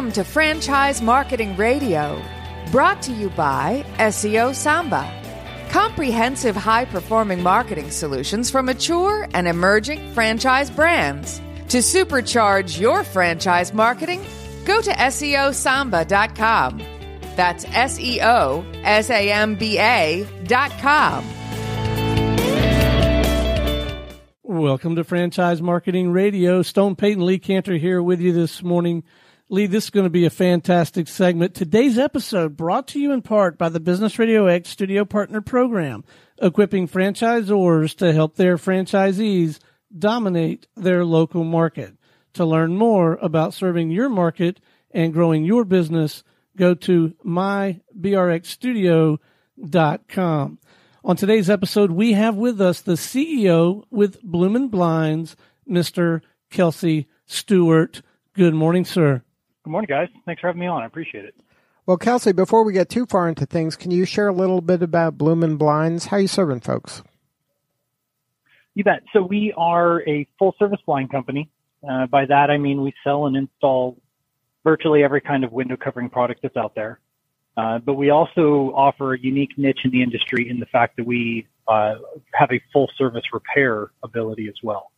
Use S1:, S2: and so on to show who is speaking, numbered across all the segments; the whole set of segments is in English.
S1: Welcome to Franchise Marketing Radio, brought to you by SEO Samba. Comprehensive high performing marketing solutions for mature and emerging franchise brands. To supercharge your franchise marketing, go to SEOSamba.com. That's S E O S A M B A.com.
S2: Welcome to Franchise Marketing Radio. Stone Payton Lee Kantor here with you this morning. Lee, this is going to be a fantastic segment. Today's episode brought to you in part by the Business Radio X Studio Partner Program, equipping franchisors to help their franchisees dominate their local market. To learn more about serving your market and growing your business, go to mybrxstudio.com. On today's episode, we have with us the CEO with Bloomin' Blinds, Mr. Kelsey Stuart. Good morning, sir.
S3: Good morning, guys. Thanks for having me on. I appreciate it.
S4: Well, Kelsey, before we get too far into things, can you share a little bit about Bloomin' Blinds? How are you serving folks?
S3: You bet. So we are a full service blind company. Uh, by that, I mean we sell and install virtually every kind of window covering product that's out there. Uh, but we also offer a unique niche in the industry in the fact that we uh, have a full service repair ability as well,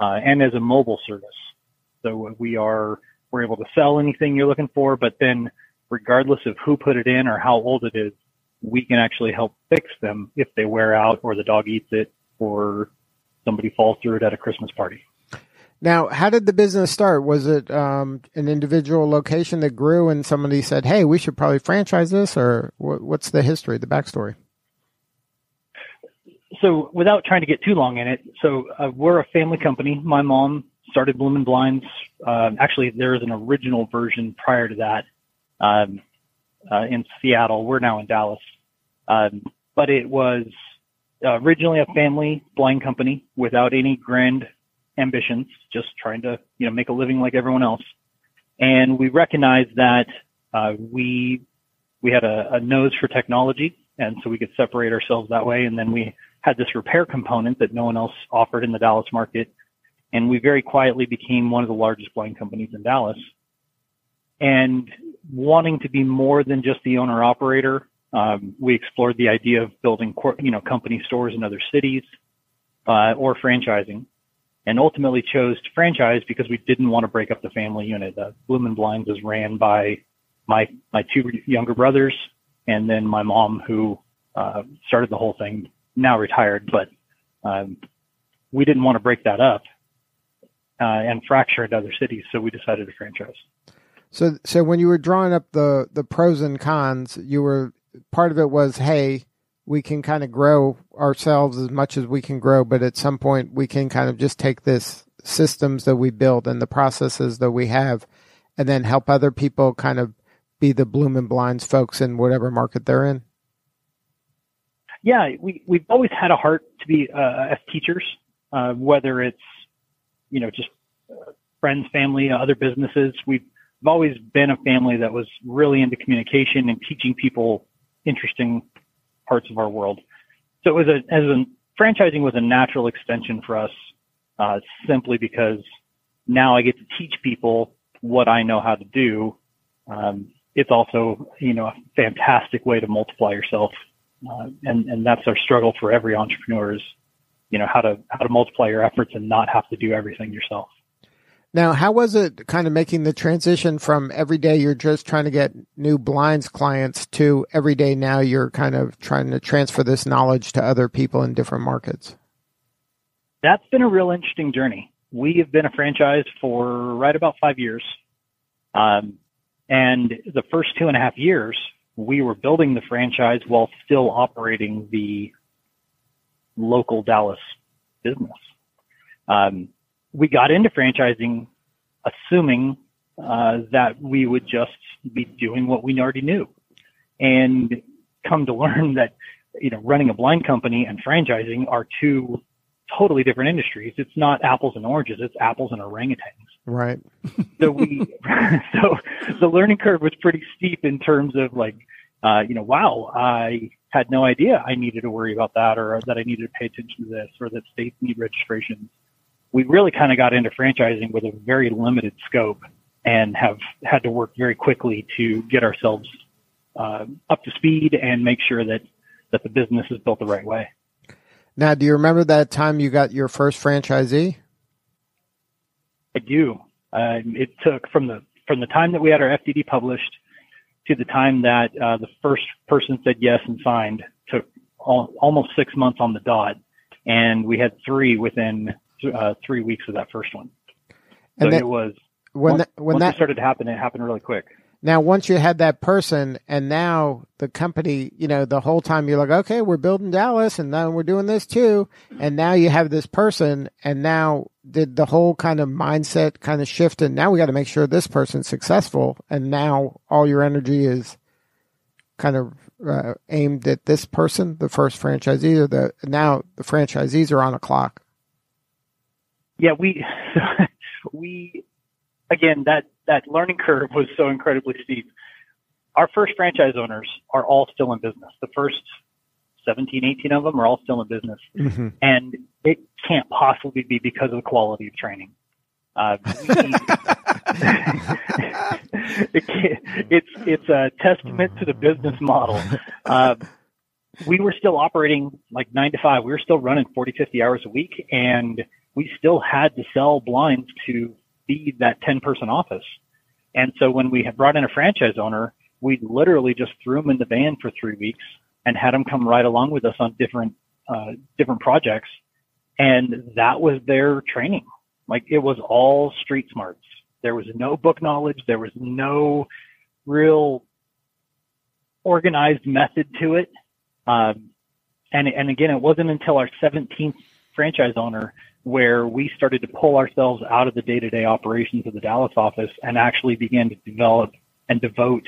S3: uh, and as a mobile service. So we are we're able to sell anything you're looking for, but then regardless of who put it in or how old it is, we can actually help fix them if they wear out or the dog eats it or somebody falls through it at a Christmas party.
S4: Now, how did the business start? Was it um, an individual location that grew and somebody said, hey, we should probably franchise this, or what's the history, the backstory?
S3: So, without trying to get too long in it, so uh, we're a family company. My mom started Bloomin' Blinds. Um, actually, there is an original version prior to that um, uh, in Seattle. We're now in Dallas. Um, but it was originally a family blind company without any grand ambitions, just trying to you know make a living like everyone else. And we recognized that uh, we we had a, a nose for technology, and so we could separate ourselves that way. And then we had this repair component that no one else offered in the Dallas market and we very quietly became one of the largest blind companies in Dallas. And wanting to be more than just the owner operator, um, we explored the idea of building, you know, company stores in other cities uh, or franchising, and ultimately chose to franchise because we didn't want to break up the family unit. Uh, Bloomin' Blinds was ran by my my two younger brothers, and then my mom, who uh, started the whole thing, now retired, but um, we didn't want to break that up uh, and fracture into other cities. So we decided to franchise.
S4: So, so when you were drawing up the the pros and cons, you were part of it was, hey, we can kind of grow ourselves as much as we can grow, but at some point we can kind of just take this systems that we build and the processes that we have, and then help other people kind of be the Bloomin' Blinds folks in whatever market they're in.
S3: Yeah, we we've always had a heart to be uh, as teachers, uh, whether it's you know, just uh, friends, family, other businesses. We've, always been a family that was really into communication and teaching people interesting parts of our world. So it was a, as a franchising was a natural extension for us, uh, simply because now I get to teach people what I know how to do. Um, it's also, you know, a fantastic way to multiply yourself. Uh, and, and that's our struggle for every entrepreneur is you know how to how to multiply your efforts and not have to do everything yourself.
S4: Now, how was it kind of making the transition from every day you're just trying to get new blinds clients to every day now you're kind of trying to transfer this knowledge to other people in different markets?
S3: That's been a real interesting journey. We have been a franchise for right about five years. Um, and the first two and a half years, we were building the franchise while still operating the local Dallas business. Um, we got into franchising assuming uh, that we would just be doing what we already knew, and come to learn that you know running a blind company and franchising are two totally different industries. It's not apples and oranges; it's apples and orangutans.
S4: Right.
S3: so we so the learning curve was pretty steep in terms of like uh, you know wow I had no idea I needed to worry about that or that I needed to pay attention to this or that states need registrations. We really kind of got into franchising with a very limited scope and have had to work very quickly to get ourselves uh, up to speed and make sure that that the business is built the right way.
S4: Now, do you remember that time you got your first franchisee?
S3: I do. Uh, it took from the from the time that we had our FDD published to the time that uh, the first person said yes and signed took all, almost six months on the dot, and we had three within uh, three weeks of that first one. So it was
S4: when
S3: once,
S4: that, when
S3: once
S4: that
S3: started to happen, it happened really quick.
S4: Now, once you had that person, and now the company, you know, the whole time you're like, okay, we're building Dallas, and now we're doing this too, and now you have this person, and now did the whole kind of mindset kind of shift, and now we got to make sure this person's successful, and now all your energy is kind of uh, aimed at this person, the first franchisee, or the now the franchisees are on a clock.
S3: Yeah, we we again that that learning curve was so incredibly steep. Our first franchise owners are all still in business. The first 17, 18 of them are all still in business.
S4: Mm-hmm.
S3: And it can't possibly be because of the quality of training. Uh, it it's, it's a testament to the business model. Uh, we were still operating like nine to five. We were still running 40, 50 hours a week and we still had to sell blinds to feed that 10 person office. And so when we had brought in a franchise owner, we literally just threw them in the van for three weeks and had them come right along with us on different, uh, different projects. And that was their training. Like it was all street smarts. There was no book knowledge. There was no real organized method to it. Um, and, and again, it wasn't until our 17th franchise owner where we started to pull ourselves out of the day-to-day operations of the Dallas office and actually began to develop and devote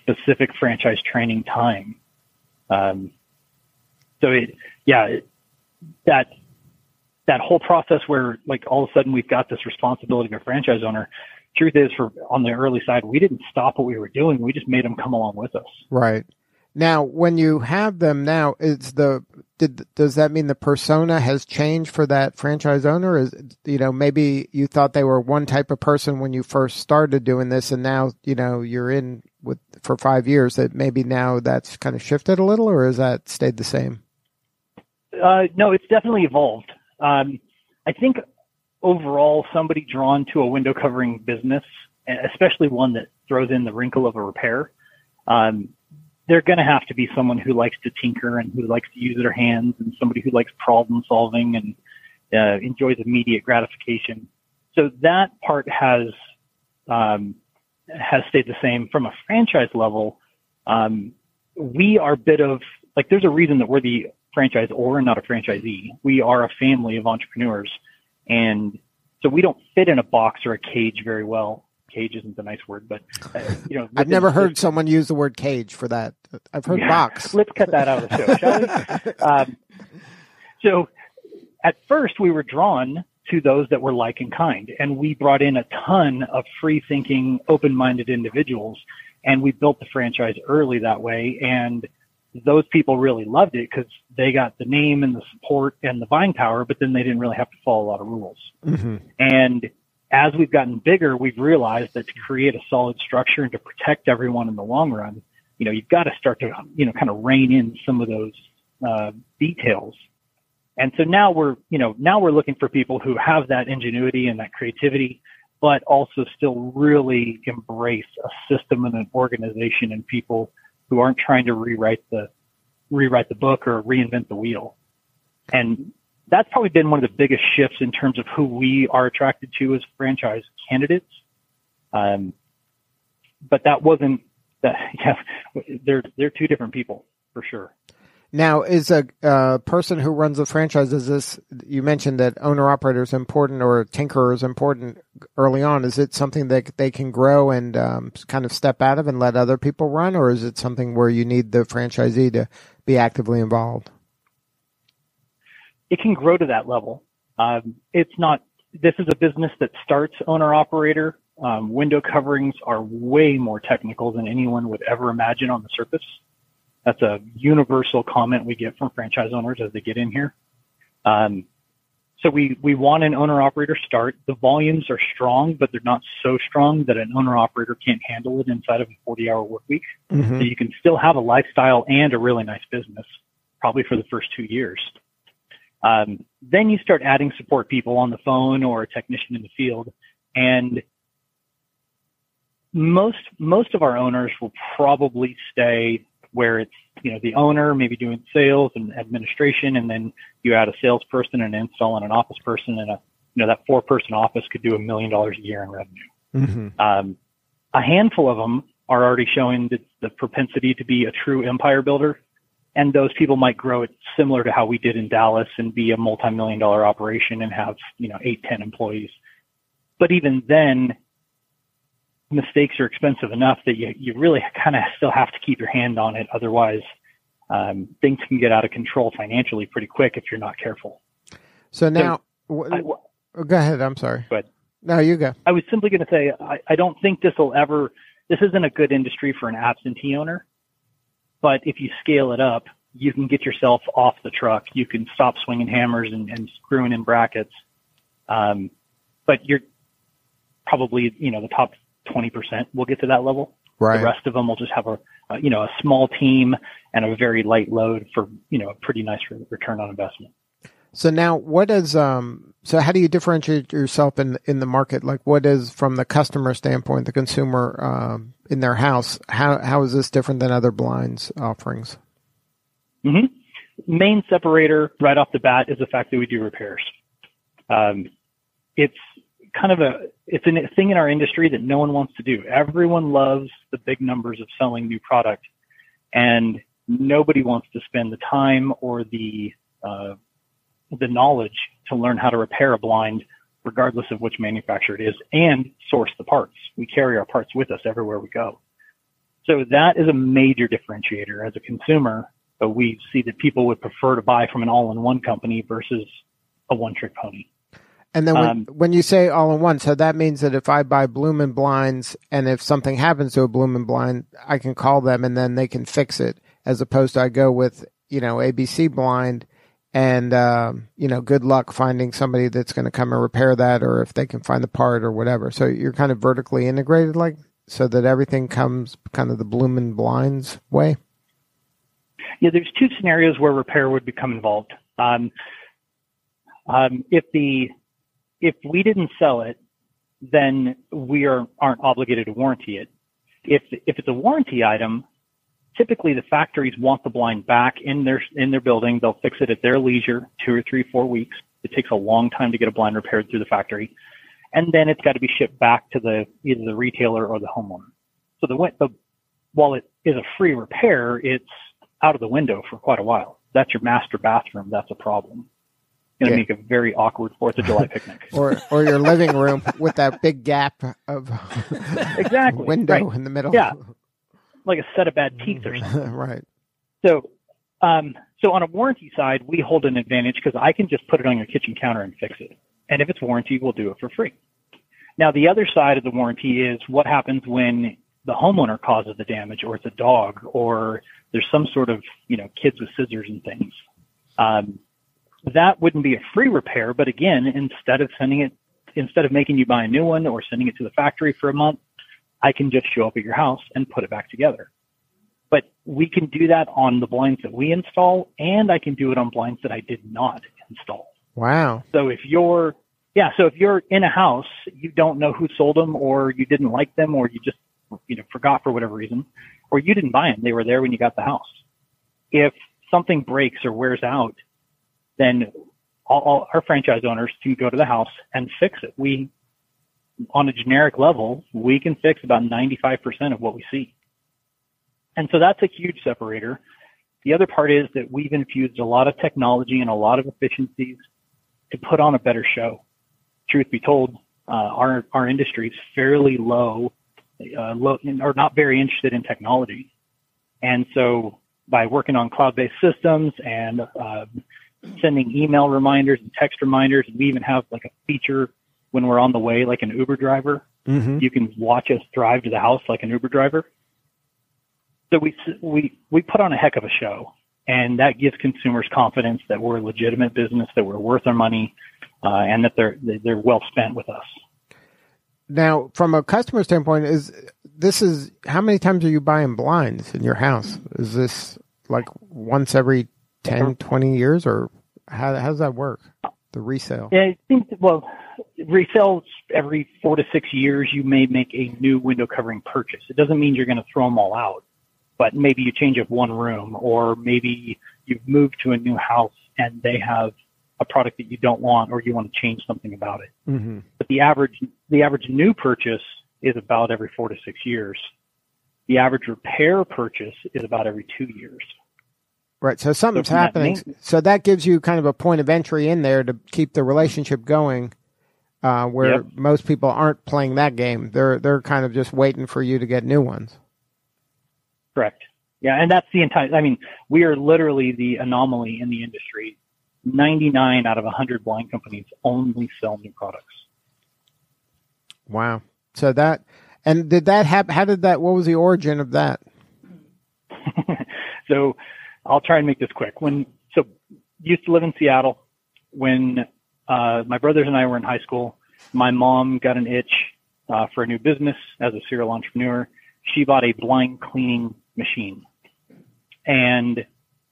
S3: specific franchise training time. Um, so it, yeah, it, that that whole process where like all of a sudden we've got this responsibility of a franchise owner. Truth is, for on the early side, we didn't stop what we were doing. We just made them come along with us.
S4: Right. Now, when you have them now, is the did does that mean the persona has changed for that franchise owner? Is you know maybe you thought they were one type of person when you first started doing this, and now you know you're in with for five years. That maybe now that's kind of shifted a little, or has that stayed the same?
S3: Uh, no, it's definitely evolved. Um, I think overall, somebody drawn to a window covering business, especially one that throws in the wrinkle of a repair, um, they're going to have to be someone who likes to tinker and who likes to use their hands and somebody who likes problem solving and uh, enjoys immediate gratification. So that part has um, has stayed the same from a franchise level. Um, we are a bit of like there's a reason that we're the franchise or not a franchisee. We are a family of entrepreneurs, and so we don't fit in a box or a cage very well cage isn't a nice word, but uh, you know,
S4: I've never heard someone use the word cage for that. I've heard
S3: yeah,
S4: box.
S3: Let's cut that out of the show, shall we? Um, so, at first, we were drawn to those that were like and kind, and we brought in a ton of free-thinking, open-minded individuals, and we built the franchise early that way, and those people really loved it because they got the name and the support and the buying power, but then they didn't really have to follow a lot of rules.
S4: Mm-hmm.
S3: And as we've gotten bigger, we've realized that to create a solid structure and to protect everyone in the long run, you know, you've got to start to, you know, kind of rein in some of those uh, details. And so now we're, you know, now we're looking for people who have that ingenuity and that creativity, but also still really embrace a system and an organization and people who aren't trying to rewrite the rewrite the book or reinvent the wheel. And that's probably been one of the biggest shifts in terms of who we are attracted to as franchise candidates. Um, but that wasn't that. Yeah, they're they're two different people for sure.
S4: Now, is a uh, person who runs a franchise is this? You mentioned that owner operator is important or tinkerer is important early on. Is it something that they can grow and um, kind of step out of and let other people run, or is it something where you need the franchisee to be actively involved?
S3: It can grow to that level. Um, it's not, this is a business that starts owner operator. Um, window coverings are way more technical than anyone would ever imagine on the surface. That's a universal comment we get from franchise owners as they get in here. Um, so we, we want an owner operator start. The volumes are strong, but they're not so strong that an owner operator can't handle it inside of a 40 hour work week.
S4: Mm-hmm.
S3: So you can still have a lifestyle and a really nice business, probably for the first two years. Um, then you start adding support people on the phone or a technician in the field, and most most of our owners will probably stay where it's you know the owner maybe doing sales and administration, and then you add a salesperson, and an install, and an office person, and a you know that four person office could do a million dollars a year in revenue.
S4: Mm-hmm.
S3: Um, a handful of them are already showing the, the propensity to be a true empire builder. And those people might grow it similar to how we did in Dallas and be a multi-million dollar operation and have, you know, eight, ten employees. But even then, mistakes are expensive enough that you, you really kind of still have to keep your hand on it. Otherwise, um, things can get out of control financially pretty quick if you're not careful.
S4: So now,
S3: I,
S4: oh, go ahead. I'm sorry.
S3: Ahead.
S4: No, you go.
S3: I was simply going to say, I, I don't think this will ever, this isn't a good industry for an absentee owner. But if you scale it up, you can get yourself off the truck. You can stop swinging hammers and, and screwing in brackets. Um, but you're probably, you know, the top 20% will get to that level.
S4: Right.
S3: The rest of them will just have a, a, you know, a small team and a very light load for, you know, a pretty nice re- return on investment.
S4: So now, what is um? So how do you differentiate yourself in in the market? Like, what is from the customer standpoint, the consumer um, in their house? How how is this different than other blinds offerings?
S3: hmm Main separator right off the bat is the fact that we do repairs. Um, it's kind of a it's a thing in our industry that no one wants to do. Everyone loves the big numbers of selling new product, and nobody wants to spend the time or the uh, the knowledge to learn how to repair a blind, regardless of which manufacturer it is, and source the parts. We carry our parts with us everywhere we go. So that is a major differentiator as a consumer. But we see that people would prefer to buy from an all-in-one company versus a one-trick pony.
S4: And then when,
S3: Um,
S4: when you say all in one, so that means that if I buy Bloomin' blinds and if something happens to a Bloomin' blind, I can call them and then they can fix it, as opposed to I go with you know ABC blind and um, you know good luck finding somebody that's going to come and repair that, or if they can find the part or whatever. So you're kind of vertically integrated, like so that everything comes kind of the Bloomin' blinds way.
S3: Yeah, there's two scenarios where repair would become involved. Um, um, if the if we didn't sell it, then we are aren't obligated to warranty it. If if it's a warranty item, typically the factories want the blind back in their in their building. They'll fix it at their leisure, two or three, four weeks. It takes a long time to get a blind repaired through the factory, and then it's got to be shipped back to the either the retailer or the homeowner. So the the while it is a free repair, it's out of the window for quite a while. That's your master bathroom. That's a problem. Going to
S4: Yeah.
S3: make a very awkward Fourth of July picnic.
S4: Or or your living room with that big gap of
S3: Exactly,
S4: window
S3: right.
S4: in the middle.
S3: Yeah. Like a set of bad teeth or something.
S4: right.
S3: So, um, so on a warranty side, we hold an advantage because I can just put it on your kitchen counter and fix it. And if it's warranty, we'll do it for free. Now, the other side of the warranty is what happens when the homeowner causes the damage or it's a dog or there's some sort of, you know, kids with scissors and things. Um, that wouldn't be a free repair, but again, instead of sending it, instead of making you buy a new one or sending it to the factory for a month, I can just show up at your house and put it back together. But we can do that on the blinds that we install, and I can do it on blinds that I did not install.
S4: Wow.
S3: So if you're, yeah, so if you're in a house, you don't know who sold them, or you didn't like them, or you just, you know, forgot for whatever reason, or you didn't buy them, they were there when you got the house. If something breaks or wears out, then all, all our franchise owners can go to the house and fix it. We, on a generic level, we can fix about 95% of what we see. And so that's a huge separator. The other part is that we've infused a lot of technology and a lot of efficiencies to put on a better show. Truth be told, uh, our our industry is fairly low, uh, low or not very interested in technology, and so by working on cloud-based systems and uh, sending email reminders and text reminders, we even have like a feature when we're on the way, like an Uber driver,
S4: Mm-hmm.
S3: you can watch us drive to the house like an Uber driver. So we we we put on a heck of a show, And that gives consumers confidence that we're a legitimate business, that we're worth our money, uh, and that they're they're well spent with us.
S4: Now, from a customer standpoint, is this is how many times are you buying blinds in your house? Is this like once every 10, 20 years, or how, how does that work? The resale?
S3: Yeah, I think, well, resales every four to six years, you may make a new window covering purchase. It doesn't mean you're going to throw them all out, but maybe you change up one room, or maybe you've moved to a new house and they have a product that you don't want, or you want to change something about it.
S4: Mm-hmm.
S3: But the average, the average new purchase is about every four to six years. The average repair purchase is about every two years.
S4: Right. So something's
S3: So that
S4: happening.
S3: main-
S4: so that gives you kind of a point of entry in there to keep the relationship going. Uh, where
S3: Yep.
S4: most people aren't playing that game. They're they're kind of just waiting for you to get new ones.
S3: Correct. Yeah, and that's the entire. I mean, we are literally the anomaly in the industry. Ninety-nine out of hundred blind companies only sell new products.
S4: Wow. So that and did that happen? How did that? What was the origin of that?
S3: so I'll try and make this quick. When so used to live in Seattle. When uh, my brothers and I were in high school, my mom got an itch uh, for a new business as a serial entrepreneur. She bought a blind cleaning machine and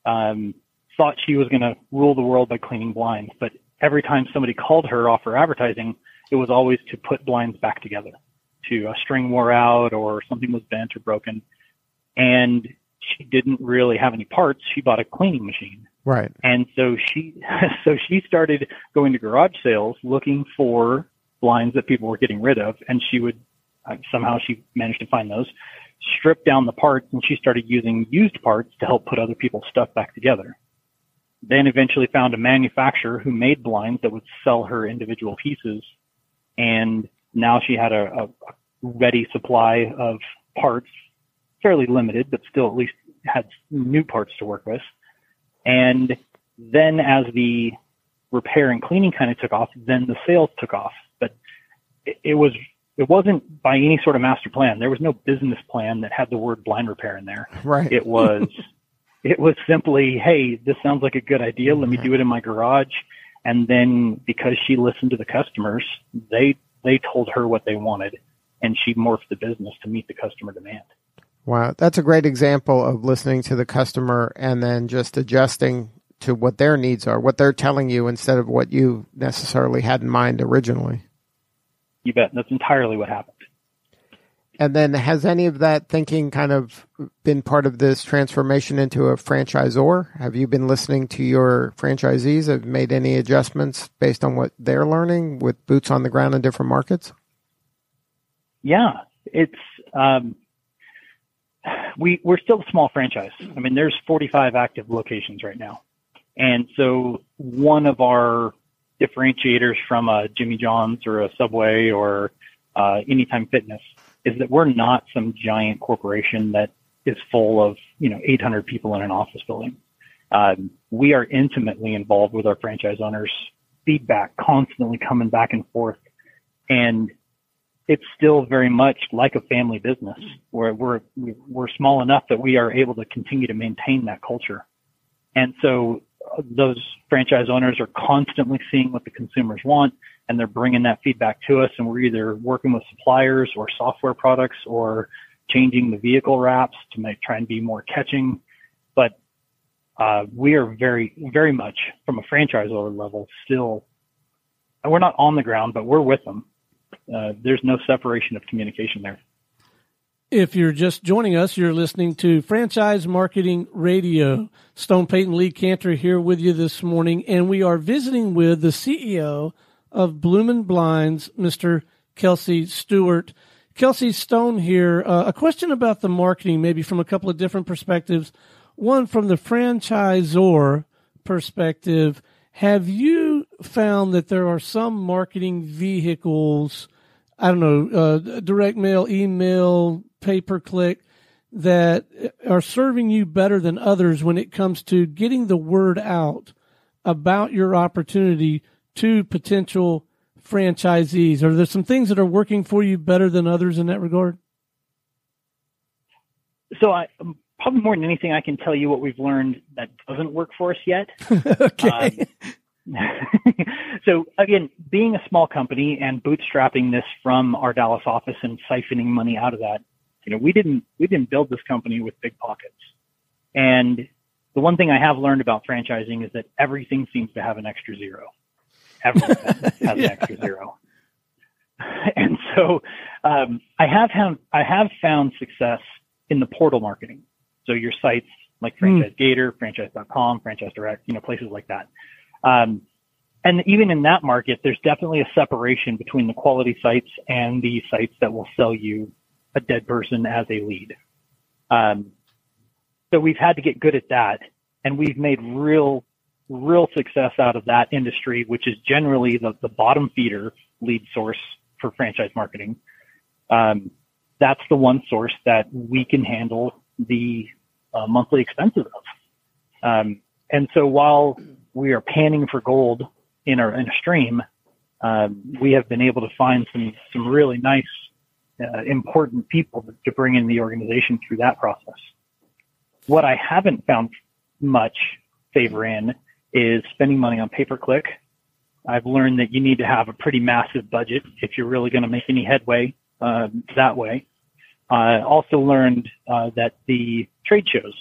S3: um, thought she was going to rule the world by cleaning blinds. But every time somebody called her off her advertising, it was always to put blinds back together, to a string wore out or something was bent or broken. And she didn't really have any parts. She bought a cleaning machine.
S4: Right.
S3: And so she, so she started going to garage sales looking for blinds that people were getting rid of. And she would, uh, somehow she managed to find those, strip down the parts and she started using used parts to help put other people's stuff back together. Then eventually found a manufacturer who made blinds that would sell her individual pieces. And now she had a, a a ready supply of parts, fairly limited, but still at least had new parts to work with. And then as the repair and cleaning kind of took off, then the sales took off. But it, it was it wasn't by any sort of master plan. There was no business plan that had the word blind repair in there.
S4: Right.
S3: It was it was simply, hey, this sounds like a good idea. Let me do it in my garage. And then because she listened to the customers, they they told her what they wanted and she morphed the business to meet the customer demand.
S4: Wow, that's a great example of listening to the customer and then just adjusting to what their needs are, what they're telling you instead of what you necessarily had in mind originally.
S3: You bet. That's entirely what happened.
S4: And then has any of that thinking kind of been part of this transformation into a franchisor? Have you been listening to your franchisees? Have made any adjustments based on what they're learning with boots on the ground in different markets?
S3: Yeah, it's um, we we're still a small franchise. I mean, there's 45 active locations right now, and so one of our differentiators from a Jimmy John's or a Subway or uh, Anytime Fitness is that we're not some giant corporation that is full of you know 800 people in an office building. Um, we are intimately involved with our franchise owners, feedback constantly coming back and forth, and it's still very much like a family business where we're we're small enough that we are able to continue to maintain that culture. And so uh, those franchise owners are constantly seeing what the consumers want and they're bringing that feedback to us and we're either working with suppliers or software products or changing the vehicle wraps to make try and be more catching. But uh, we are very, very much from a franchisor level still, and we're not on the ground, but we're with them uh, there's no separation of communication there.
S2: If you're just joining us, you're listening to Franchise Marketing Radio. Stone Payton Lee Kantor here with you this morning, and we are visiting with the CEO of Bloomin' Blinds, Mr. Kelsey Stuart. Kelsey Stone here. Uh, a question about the marketing, maybe from a couple of different perspectives. One from the franchisor perspective. Have you found that there are some marketing vehicles, I don't know, uh, direct mail, email, pay per click, that are serving you better than others when it comes to getting the word out about your opportunity to potential franchisees? Are there some things that are working for you better than others in that regard?
S3: So I, probably more than anything, I can tell you what we've learned that doesn't work for us yet.
S2: okay.
S3: Um, so again, being a small company and bootstrapping this from our Dallas office and siphoning money out of that, you know, we didn't we didn't build this company with big pockets. And the one thing I have learned about franchising is that everything seems to have an extra zero. Everything has
S2: Yeah.
S3: an extra zero. And so um, I have found I have found success in the portal marketing. So your sites like
S2: Hmm.
S3: Franchise Gator, Franchise.com, Franchise Direct, you know, places like that. Um, and even in that market, there's definitely a separation between the quality sites and the sites that will sell you a dead person as a lead. Um, so we've had to get good at that, and we've made real, real success out of that industry, which is generally the, the bottom feeder lead source for franchise marketing. Um, that's the one source that we can handle the uh, monthly expenses of. Um, and so while we are panning for gold in our in a stream, um, we have been able to find some some really nice, uh, important people to bring in the organization through that process. What I haven't found much favor in is spending money on pay per click. I've learned that you need to have a pretty massive budget if you're really going to make any headway uh, that way. I also learned uh, that the trade shows,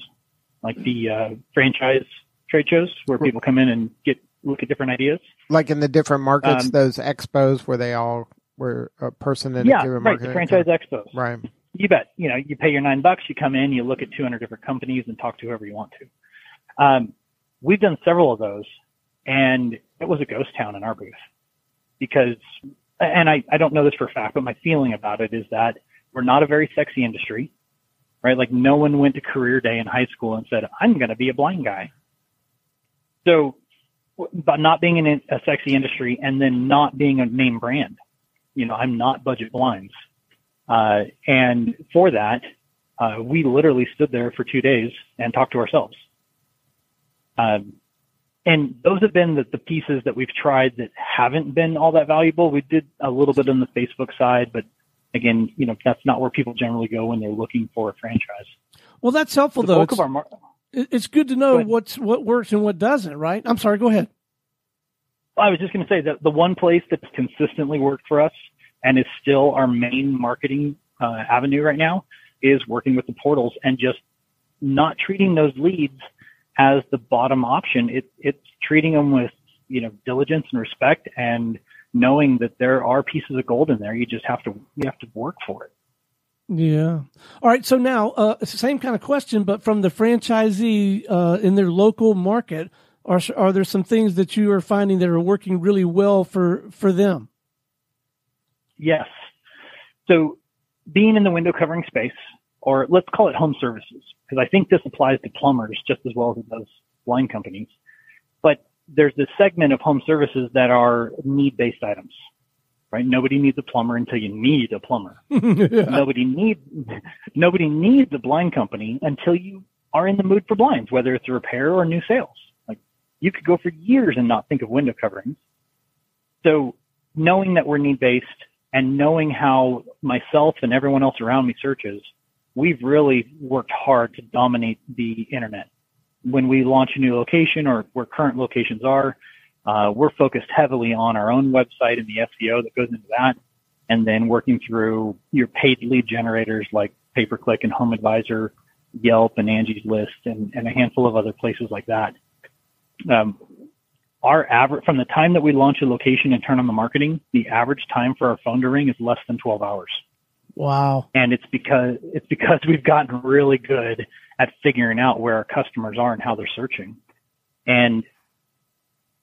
S3: like the uh, franchise trade shows, where people come in and get look at different ideas.
S4: Like in the different markets,
S3: Um,
S4: those expos where they all where a person in a
S3: yeah,
S4: given
S3: right.
S4: market.
S3: The franchise expos.
S4: Right.
S3: You bet. You know, you pay your nine bucks, you come in, you look at 200 different companies and talk to whoever you want to. Um, we've done several of those and it was a ghost town in our booth because, and I, I don't know this for a fact, but my feeling about it is that we're not a very sexy industry, right? Like no one went to career day in high school and said, I'm going to be a blind guy. So, but not being in a sexy industry and then not being a name brand, you know, I'm not budget blinds. Uh, and for that, uh, we literally stood there for two days and talked to ourselves. Um, and those have been the, the pieces that we've tried that haven't been all that valuable. We did a little bit on the Facebook side, but again, you know, that's not where people generally go when they're looking for a franchise.
S2: Well, that's helpful
S3: The
S2: though.
S3: bulk
S2: It's,
S3: of our mar-
S2: it's good to know what's what works and what doesn't, right? I'm sorry. Go ahead.
S3: I was just going to say that the one place that's consistently worked for us and is still our main marketing uh, avenue right now is working with the portals and just not treating those leads as the bottom option. It, it's treating them with, you know, diligence and respect and knowing that there are pieces of gold in there. You just have to, you have to work for it.
S2: Yeah. All right. So now uh, it's the same kind of question, but from the franchisee uh, in their local market, are are there some things that you are finding that are working really well for for them?
S3: Yes. So being in the window covering space, or let's call it home services, because I think this applies to plumbers just as well as it does blind companies. But there's this segment of home services that are need-based items, right? Nobody needs a plumber until you need a plumber. Nobody needs nobody needs a blind company until you are in the mood for blinds, whether it's a repair or new sales. Like you could go for years and not think of window coverings. So knowing that we're need based and knowing how myself and everyone else around me searches, we've really worked hard to dominate the internet. When we launch a new location or where current locations are, uh, we're focused heavily on our own website and the SEO that goes into that, and then working through your paid lead generators like pay per click and Home Advisor, Yelp and Angie's List, and, and a handful of other places like that. Um, our average from the time that we launch a location and turn on the marketing, the average time for our phone to ring is less than 12 hours.
S2: Wow.
S3: And it's because it's because we've gotten really good at figuring out where our customers are and how they're searching. And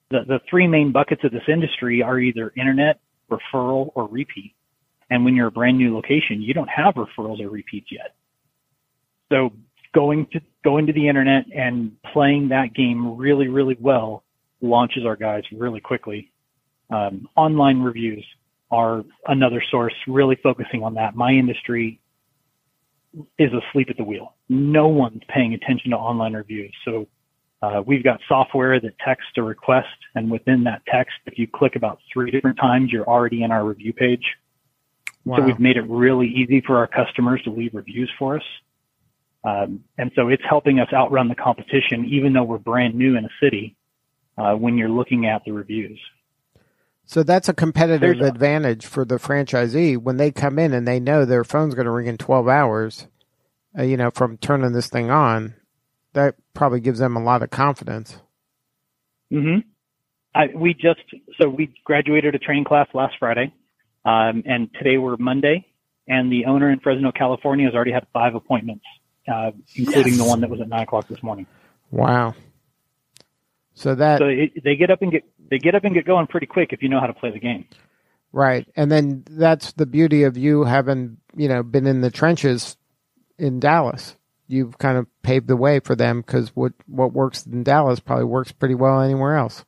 S3: the the three main buckets of this industry are either internet, referral, or repeat. And when you're a brand new location, you don't have referrals or repeats yet. So going to going to the internet and playing that game really, really well launches our guys really quickly. Um, online reviews are another source, really focusing on that. My industry is asleep at the wheel. No one's paying attention to online reviews. So uh, we've got software that texts a request, and within that text, if you click about three different times, you're already in our review page.
S4: Wow.
S3: So we've made it really easy for our customers to leave reviews for us. Um, and so it's helping us outrun the competition, even though we're brand new in a city. Uh, when you're looking at the reviews.
S4: So that's a competitive
S3: a-
S4: advantage for the franchisee when they come in and they know their phone's going to ring in 12 hours, uh, you know, from turning this thing on. That probably gives them a lot of confidence.
S3: hmm I, we just so we graduated a training class last Friday, um, and today we're Monday, and the owner in Fresno, California, has already had five appointments, uh, including the one that was at nine o'clock this morning.
S4: Wow. So that
S3: So it, they get up and get they get up and get going pretty quick if you know how to play the game.
S4: right, and then that's the beauty of you having you know been in the trenches in Dallas. You've kind of paved the way for them because what what works in Dallas probably works pretty well anywhere else.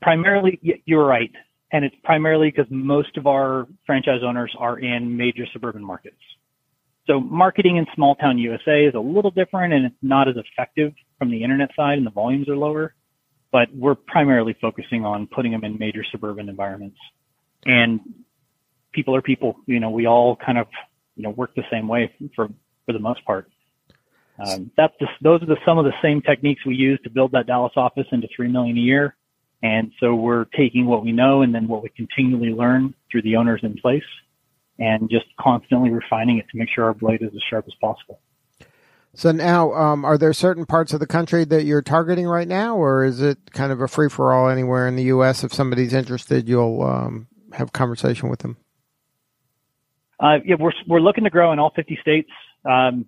S3: Primarily, you're right, and it's primarily because most of our franchise owners are in major suburban markets. So marketing in small town USA is a little different, and it's not as effective from the internet side, and the volumes are lower. But we're primarily focusing on putting them in major suburban environments, and people are people. You know, we all kind of you know work the same way for for the most part. Um, that's those are the, some of the same techniques we use to build that Dallas office into three million a year. And so we're taking what we know and then what we continually learn through the owners in place and just constantly refining it to make sure our blade is as sharp as possible.
S4: So now, um, are there certain parts of the country that you're targeting right now, or is it kind of a free for all anywhere in the U.S.? If somebody's interested, you'll um, have conversation with them.
S3: Uh, yeah, we're, we're looking to grow in all 50 states. Um,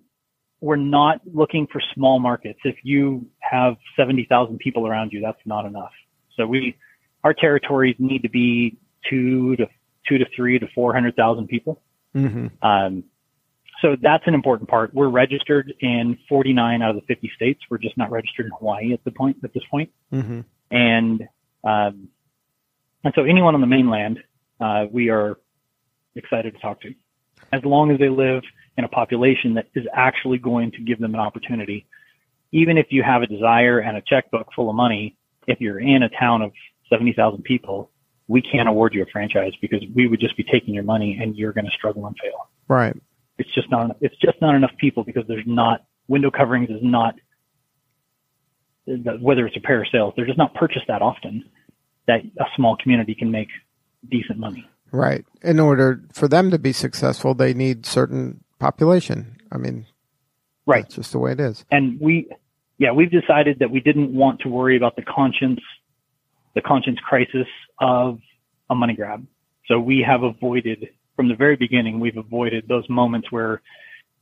S3: we're not looking for small markets. If you have 70,000 people around you, that's not enough. So we, our territories need to be two to two to three to 400,000 people.
S4: Mm-hmm.
S3: Um, so that's an important part. We're registered in 49 out of the 50 states. We're just not registered in Hawaii at the point at this point.
S4: Mm-hmm.
S3: And um, and so anyone on the mainland, uh, we are excited to talk to, as long as they live in a population that is actually going to give them an opportunity. Even if you have a desire and a checkbook full of money, if you're in a town of 70,000 people, we can't award you a franchise because we would just be taking your money and you're going to struggle and fail.
S4: Right.
S3: It's just not it's just not enough people because there's not window coverings is not whether it's a pair of sales they're just not purchased that often that a small community can make decent money.
S4: Right. In order for them to be successful, they need certain population. I mean,
S3: Right.
S4: that's just the way it is.
S3: And we yeah, we've decided that we didn't want to worry about the conscience the conscience crisis of a money grab. So we have avoided from the very beginning we've avoided those moments where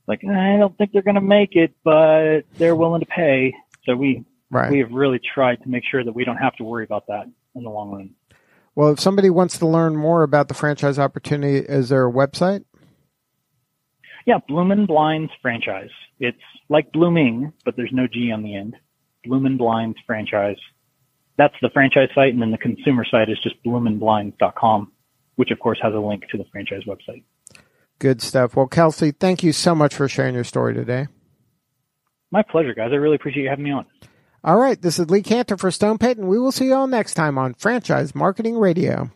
S3: like I don't think they're going to make it but they're willing to pay. So we
S4: Right.
S3: we have really tried to make sure that we don't have to worry about that in the long run.
S4: Well, if somebody wants to learn more about the franchise opportunity, is there a website?
S3: Yeah, Bloomin' Blinds franchise. It's like blooming, but there's no G on the end. Bloomin' Blinds franchise. That's the franchise site, and then the consumer site is just bloominblinds.com, which of course has a link to the franchise website.
S4: Good stuff. Well, Kelsey, thank you so much for sharing your story today.
S3: My pleasure, guys. I really appreciate you having me on.
S4: All right. This is Lee Kantor for Stone Pit, and we will see you all next time on Franchise Marketing Radio.